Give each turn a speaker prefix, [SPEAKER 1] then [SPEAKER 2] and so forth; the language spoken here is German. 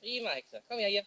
[SPEAKER 1] Prima, Hexe. Komm her hier.